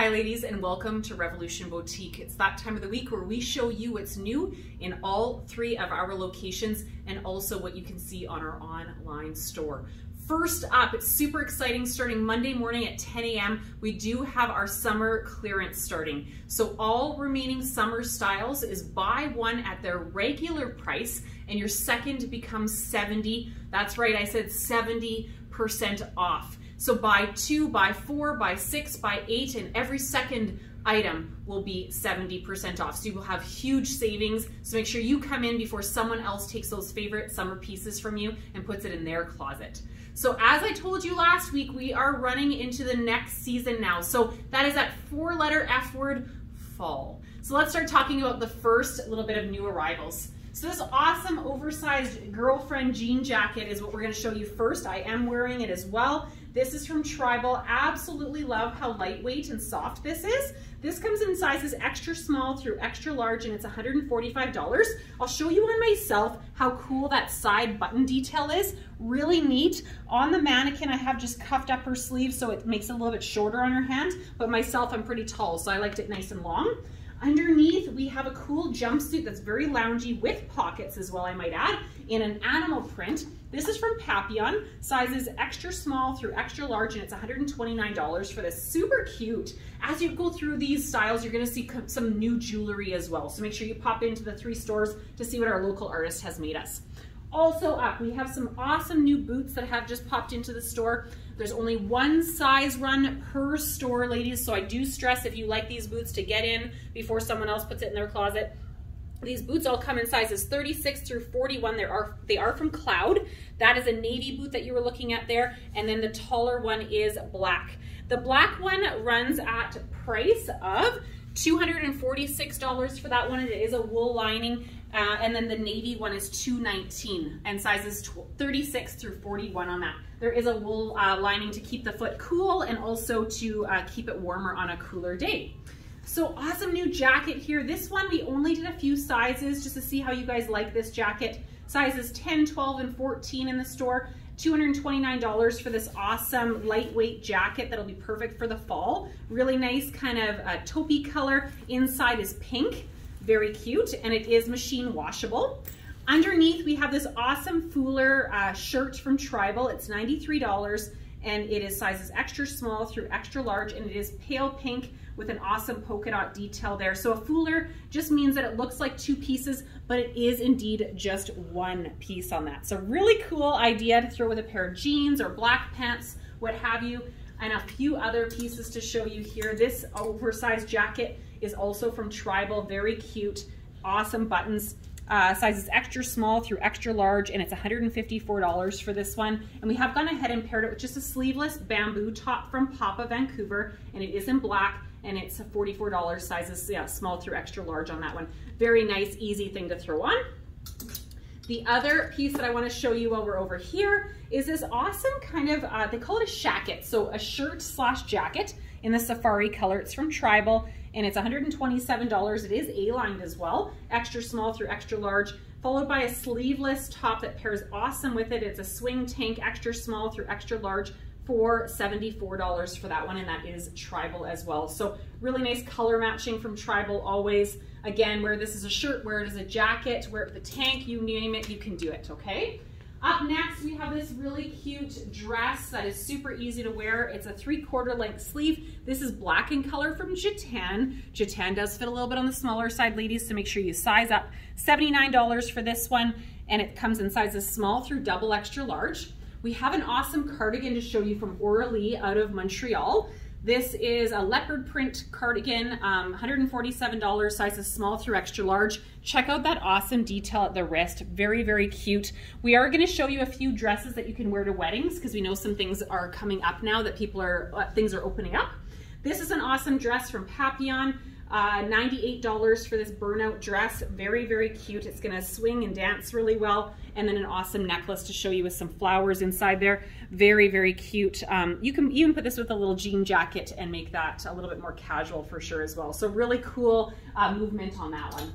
Hi ladies and welcome to Revolution Boutique. It's that time of the week where we show you what's new in all three of our locations and also what you can see on our online store. First up, it's super exciting starting Monday morning at 10 a.m. We do have our summer clearance starting. So all remaining summer styles is buy one at their regular price and your second becomes 70. That's right, I said 70% off. So buy two, buy four, buy six, buy eight, and every second item will be 70% off. So you will have huge savings. So make sure you come in before someone else takes those favorite summer pieces from you and puts it in their closet. So as I told you last week, we are running into the next season now. So that is that four letter F word, fall. So let's start talking about the first little bit of new arrivals. So this awesome oversized girlfriend jean jacket is what we're gonna show you first. I am wearing it as well. This is from Tribal. Absolutely love how lightweight and soft this is. This comes in sizes extra small through extra large and it's $145. I'll show you on myself how cool that side button detail is. Really neat. On the mannequin, I have just cuffed up her sleeve so it makes it a little bit shorter on her hand, but myself, I'm pretty tall, so I liked it nice and long. Underneath, we have a cool jumpsuit that's very loungy with pockets as well, I might add, in an animal print. This is from Papillon, sizes extra small through extra large, and it's $129 for this. Super cute. As you go through these styles, you're gonna see some new jewelry as well. So make sure you pop into the three stores to see what our local artist has made us. Also up, we have some awesome new boots that have just popped into the store. There's only one size run per store, ladies, so I do stress if you like these boots to get in before someone else puts it in their closet. These boots all come in sizes 36 through 41. They are, they are from Cloud. That is a navy boot that you were looking at there. And then the taller one is black. The black one runs at price of $246 for that one. It is a wool lining. Uh, and then the navy one is 219 and sizes 36 through 41 on that. There is a wool uh, lining to keep the foot cool and also to uh, keep it warmer on a cooler day. So awesome new jacket here. This one, we only did a few sizes just to see how you guys like this jacket. Sizes 10, 12, and 14 in the store. $229 for this awesome lightweight jacket that'll be perfect for the fall. Really nice kind of uh, taupey color. Inside is pink, very cute, and it is machine washable. Underneath, we have this awesome Fuller uh, shirt from Tribal. It's $93 and it is sizes extra small through extra large and it is pale pink with an awesome polka dot detail there. So a fuller just means that it looks like two pieces, but it is indeed just one piece on that. So really cool idea to throw with a pair of jeans or black pants, what have you, and a few other pieces to show you here. This oversized jacket is also from Tribal, very cute, awesome buttons. Uh, sizes extra small through extra large, and it's $154 for this one. And we have gone ahead and paired it with just a sleeveless bamboo top from Papa Vancouver, and it is in black, and it's $44 sizes, yeah, small through extra large on that one. Very nice, easy thing to throw on. The other piece that I wanna show you while we're over here is this awesome kind of, uh, they call it a shacket. So a shirt slash jacket in the safari color. It's from Tribal and it's $127. It is A-lined as well, extra small through extra large, followed by a sleeveless top that pairs awesome with it. It's a swing tank, extra small through extra large for $74 for that one, and that is Tribal as well. So really nice color matching from Tribal always. Again, where this is a shirt, where it is a jacket, where it the tank, you name it, you can do it, okay? Up next, we have this really cute dress that is super easy to wear. It's a three quarter length sleeve. This is black in color from Jatan. Jatan does fit a little bit on the smaller side, ladies, so make sure you size up. $79 for this one, and it comes in sizes small through double extra large. We have an awesome cardigan to show you from Auralie out of Montreal. This is a leopard print cardigan, um, $147, sizes small through extra large. Check out that awesome detail at the wrist. Very, very cute. We are gonna show you a few dresses that you can wear to weddings because we know some things are coming up now that people are, uh, things are opening up. This is an awesome dress from Papillon. Uh, $98 for this burnout dress. Very, very cute. It's gonna swing and dance really well. And then an awesome necklace to show you with some flowers inside there. Very, very cute. Um, you can even put this with a little jean jacket and make that a little bit more casual for sure as well. So really cool uh, movement on that one.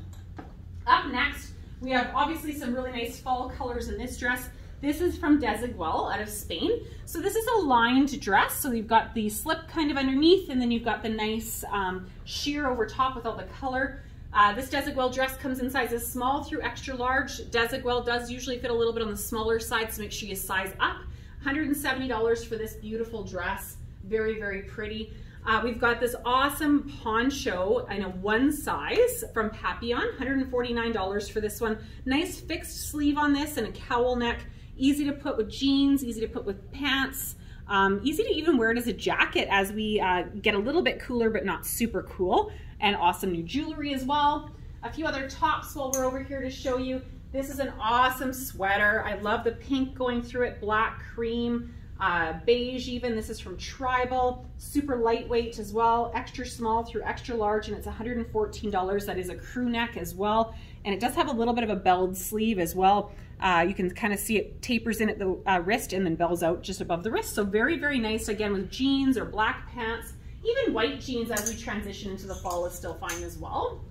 Up next, we have obviously some really nice fall colors in this dress. This is from Desigual out of Spain. So this is a lined dress. So you've got the slip kind of underneath and then you've got the nice um, sheer over top with all the color. Uh, this Desigual dress comes in sizes small through extra large. Desigual does usually fit a little bit on the smaller side, so make sure you size up. $170 for this beautiful dress. Very, very pretty. Uh, we've got this awesome poncho in a one size from Papillon, $149 for this one. Nice fixed sleeve on this and a cowl neck. Easy to put with jeans, easy to put with pants. Um, easy to even wear it as a jacket as we uh, get a little bit cooler but not super cool. And awesome new jewelry as well. A few other tops while we're over here to show you. This is an awesome sweater. I love the pink going through it, black cream uh, beige even. This is from Tribal, super lightweight as well, extra small through extra large, and it's $114. That is a crew neck as well. And it does have a little bit of a belled sleeve as well. Uh, you can kind of see it tapers in at the uh, wrist and then bells out just above the wrist. So very, very nice, again, with jeans or black pants. Even white jeans as we transition into the fall is still fine as well.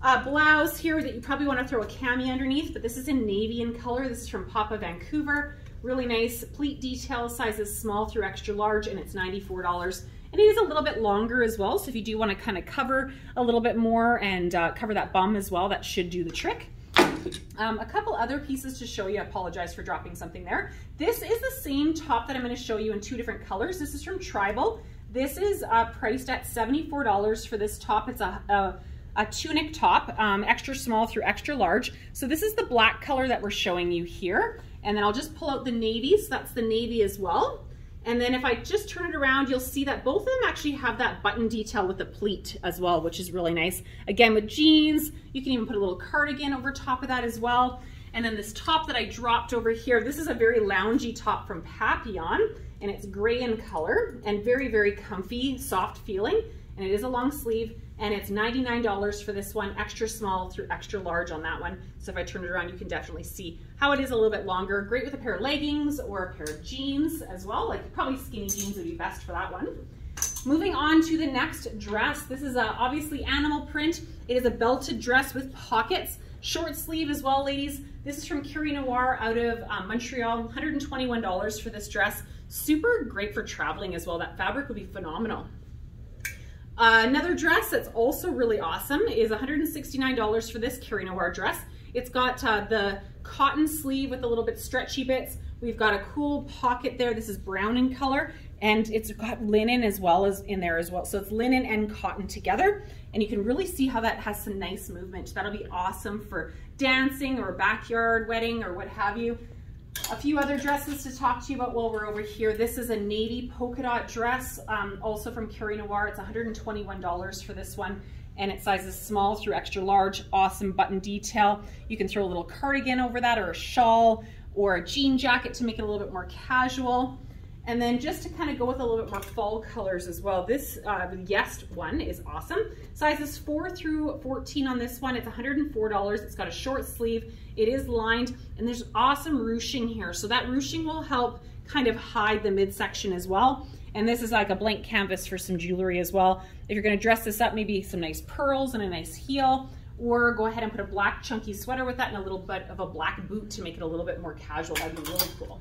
Uh, blouse here that you probably want to throw a cami underneath, but this is in navy in color. This is from Papa Vancouver. Really nice pleat detail, sizes small through extra large, and it's $94. And it is a little bit longer as well, so if you do want to kind of cover a little bit more and uh, cover that bum as well, that should do the trick. Um, a couple other pieces to show you. I apologize for dropping something there. This is the same top that I'm going to show you in two different colors. This is from Tribal. This is uh, priced at $74 for this top. It's a, a, a tunic top, um, extra small through extra large. So this is the black color that we're showing you here. And then I'll just pull out the navy, so that's the navy as well. And then if I just turn it around, you'll see that both of them actually have that button detail with the pleat as well, which is really nice. Again, with jeans, you can even put a little cardigan over top of that as well. And then this top that I dropped over here, this is a very loungy top from Papillon, and it's gray in color and very, very comfy, soft feeling. And it is a long sleeve and it's $99 for this one, extra small through extra large on that one. So if I turn it around, you can definitely see how it is a little bit longer. Great with a pair of leggings or a pair of jeans as well. Like probably skinny jeans would be best for that one. Moving on to the next dress. This is a, obviously animal print. It is a belted dress with pockets, short sleeve as well, ladies. This is from Carré Noir out of um, Montreal, $121 for this dress. Super great for traveling as well. That fabric would be phenomenal. Uh, another dress that's also really awesome is $169 for this Carré Noir dress. It's got uh, the cotton sleeve with a little bit stretchy bits. We've got a cool pocket there. This is brown in color and it's got linen as well as in there as well. So it's linen and cotton together and you can really see how that has some nice movement. That'll be awesome for dancing or backyard wedding or what have you. A few other dresses to talk to you about while we're over here. This is a navy polka dot dress, um, also from Carré Noir. It's $121 for this one and it sizes small through extra large, awesome button detail. You can throw a little cardigan over that or a shawl or a jean jacket to make it a little bit more casual. And then just to kind of go with a little bit more fall colors as well, this uh, Yes one is awesome. Sizes 4 through 14 on this one. It's $104. It's got a short sleeve. It is lined and there's awesome ruching here. So that ruching will help kind of hide the midsection as well. And this is like a blank canvas for some jewelry as well. If you're gonna dress this up, maybe some nice pearls and a nice heel, or go ahead and put a black chunky sweater with that and a little bit of a black boot to make it a little bit more casual. That'd be really cool.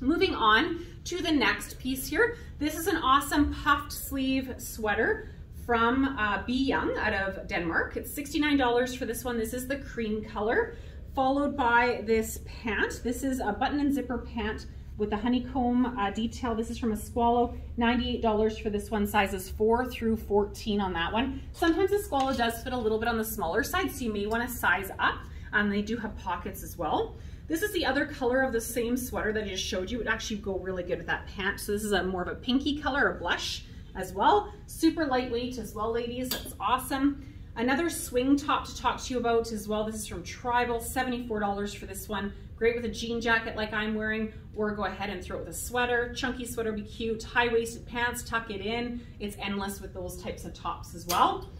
Moving on to the next piece here. This is an awesome puffed sleeve sweater from uh, b.young out of Denmark. It's $69 for this one. This is the cream color, followed by this pant. This is a button and zipper pant with the honeycomb uh, detail. This is from Esqualo, $98 for this one, sizes 4 through 14 on that one. Sometimes Esqualo does fit a little bit on the smaller side, so you may want to size up. Um, they do have pockets as well. This is the other color of the same sweater that I just showed you. It would actually go really good with that pant. So this is a more of a pinky color, a blush as well. Super lightweight as well, ladies. That's awesome. Another swing top to talk to you about as well. This is from Tribal, $74 for this one. Great with a jean jacket like I'm wearing, or go ahead and throw it with a sweater. Chunky sweater be cute. High-waisted pants, tuck it in. It's endless with those types of tops as well.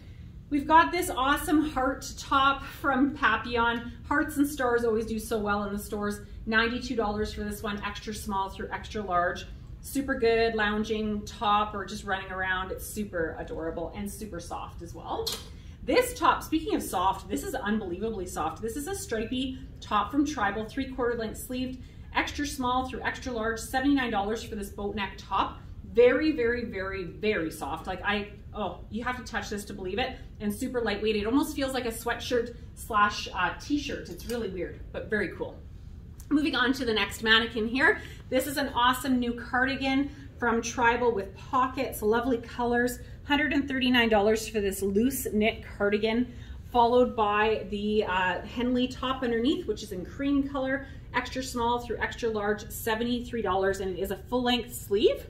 We've got this awesome heart top from Papillon. Hearts and stars always do so well in the stores. $92 for this one, extra small through extra large. Super good lounging top or just running around. It's super adorable and super soft as well. This top, speaking of soft, this is unbelievably soft. This is a stripy top from Tribal, three quarter length sleeved, extra small through extra large, $79 for this boat neck top. Very, very, very, very soft. Like I, oh, you have to touch this to believe it. And super lightweight. It almost feels like a sweatshirt slash uh, t-shirt. It's really weird, but very cool. Moving on to the next mannequin here. This is an awesome new cardigan from Tribal with pockets, lovely colors. $139 for this loose knit cardigan, followed by the uh, Henley top underneath, which is in cream color, extra small through extra large, $73, and it is a full length sleeve.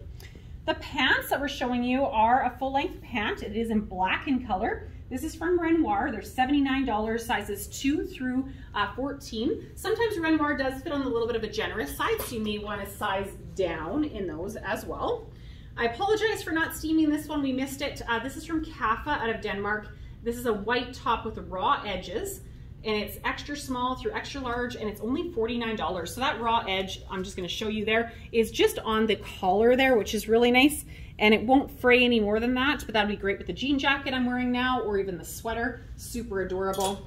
The pants that we're showing you are a full length pant. It is in black in color. This is from Renuar. They're $79, sizes 2 through uh, 14. Sometimes Renuar does fit on a little bit of a generous side, so you may want to size down in those as well. I apologize for not steaming this one. We missed it. Uh, this is from Kaffe out of Denmark. This is a white top with raw edges and it's extra small through extra large and it's only $49. So that raw edge, I'm just gonna show you there, is just on the collar there, which is really nice. And it won't fray any more than that, but that'd be great with the jean jacket I'm wearing now or even the sweater, super adorable.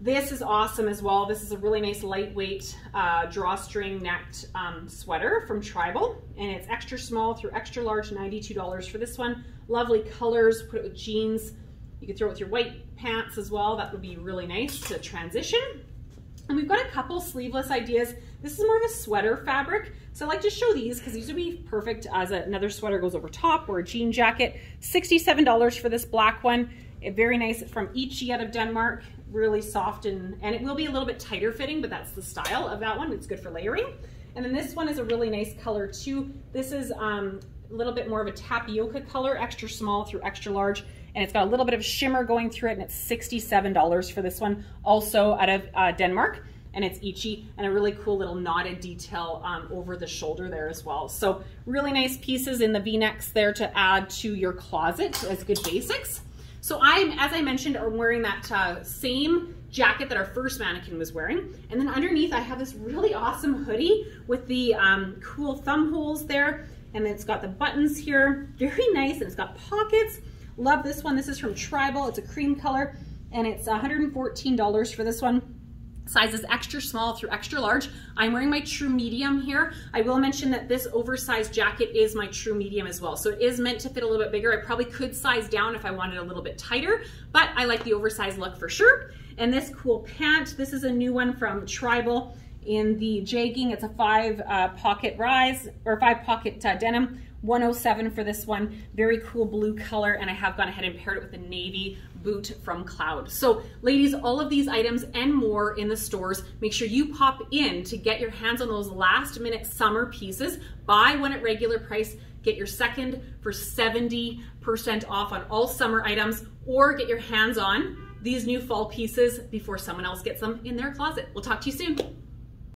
This is awesome as well. This is a really nice lightweight uh, drawstring necked um, sweater from Tribal and it's extra small through extra large, $92 for this one. Lovely colors, put it with jeans. You could throw it with your white pants as well. That would be really nice to transition. And we've got a couple sleeveless ideas. This is more of a sweater fabric. So I like to show these because these would be perfect as another sweater goes over top or a jean jacket. $67 for this black one. very nice from Ichi out of Denmark really soft and, and it will be a little bit tighter fitting, but that's the style of that one. It's good for layering. And then this one is a really nice color too. This is um, a little bit more of a tapioca color, extra small through extra large. And it's got a little bit of shimmer going through it and it's $67 for this one, also out of uh, Denmark. And it's Ichi and a really cool little knotted detail um, over the shoulder there as well. So really nice pieces in the V-necks there to add to your closet as good basics. So I'm, as I mentioned, I'm wearing that uh, same jacket that our first mannequin was wearing. And then underneath I have this really awesome hoodie with the um, cool thumb holes there. And it's got the buttons here, very nice. And it's got pockets. Love this one. This is from Tribal. It's a cream color and it's $114 for this one sizes extra small through extra large. I'm wearing my true medium here. I will mention that this oversized jacket is my true medium as well. So it is meant to fit a little bit bigger. I probably could size down if I wanted a little bit tighter, but I like the oversized look for sure. And this cool pant, this is a new one from Tribal in the jegging. It's a five uh, pocket rise or five pocket uh, denim 107 for this one. Very cool blue color, and I have gone ahead and paired it with a navy boot from Cloud. So ladies, all of these items and more in the stores. Make sure you pop in to get your hands on those last minute summer pieces. Buy one at regular price, get your second for 70% off on all summer items, or get your hands on these new fall pieces before someone else gets them in their closet. We'll talk to you soon.